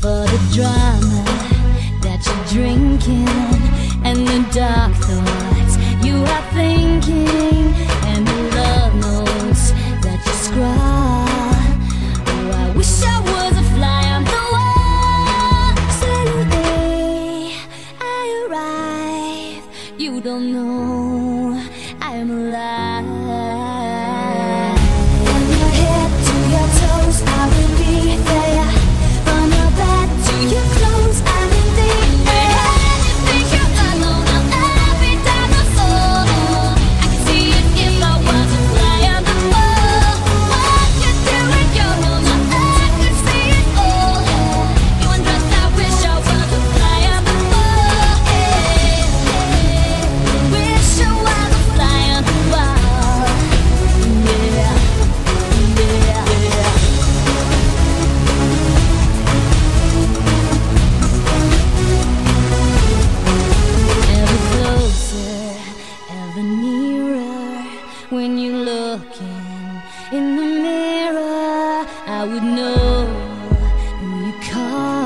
for the drama that you're drinking and the dark thoughts you are thinking and the love notes that you scrawl. Oh, I wish I was a fly on the wall. Slowly I arrive. You don't know looking in the mirror, I would know who you call.